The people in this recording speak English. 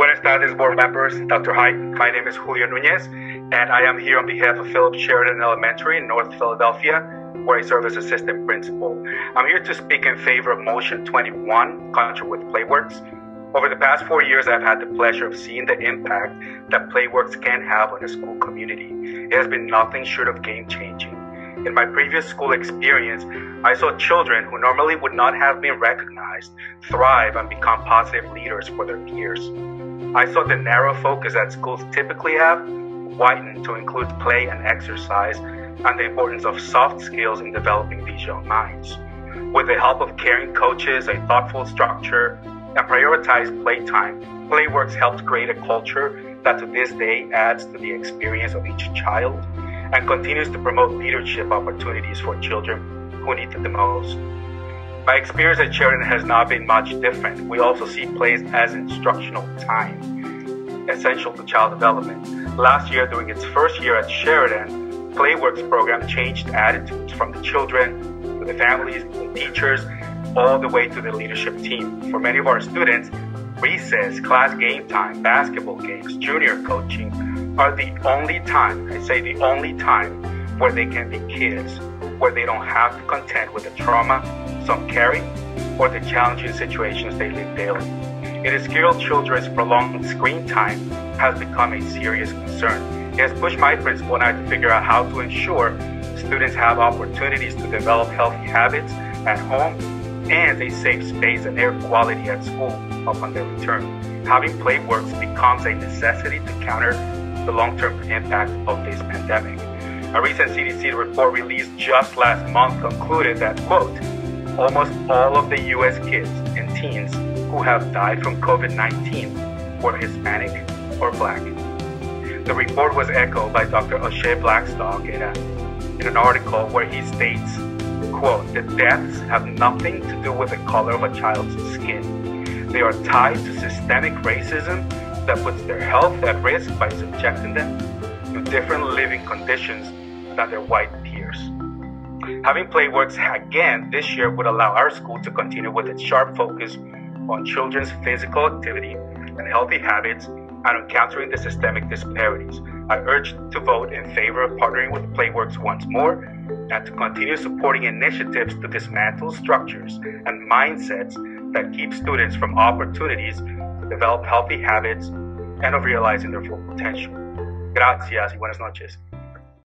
Buenas tardes, board members. Dr. Hite. My name is Julio Nuñez, and I am here on behalf of Philip Sheridan Elementary in North Philadelphia, where I serve as assistant principal. I'm here to speak in favor of Motion 21, Contract with Playworks. Over the past four years, I've had the pleasure of seeing the impact that Playworks can have on a school community. It has been nothing short of game changing. In my previous school experience, I saw children who normally would not have been recognized thrive and become positive leaders for their peers. I saw the narrow focus that schools typically have widen to include play and exercise and the importance of soft skills in developing these young minds. With the help of caring coaches, a thoughtful structure, and prioritized playtime, Playworks helped create a culture that to this day adds to the experience of each child and continues to promote leadership opportunities for children who need it the most. My experience at Sheridan has not been much different. We also see plays as instructional time, essential to child development. Last year, during its first year at Sheridan, Playworks program changed attitudes from the children to the families and teachers, all the way to the leadership team. For many of our students, recess, class game time, basketball games, junior coaching are the only time, I say the only time, where they can be kids where they don't have to contend with the trauma some carry or the challenging situations they live daily. It is Israel, children's prolonged screen time has become a serious concern. It has pushed my principal and I to figure out how to ensure students have opportunities to develop healthy habits at home and a safe space and air quality at school upon their return. Having Playworks becomes a necessity to counter the long-term impact of this pandemic. A recent CDC report released just last month concluded that, quote, almost all of the US kids and teens who have died from COVID 19 were Hispanic or Black. The report was echoed by Dr. O'Shea Blackstock in, a, in an article where he states, quote, the deaths have nothing to do with the color of a child's skin. They are tied to systemic racism that puts their health at risk by subjecting them to different living conditions than their white peers. Having Playworks again this year would allow our school to continue with its sharp focus on children's physical activity and healthy habits and on countering the systemic disparities. I urge to vote in favor of partnering with Playworks once more and to continue supporting initiatives to dismantle structures and mindsets that keep students from opportunities develop healthy habits and of realizing their full potential. Gracias y buenas noches.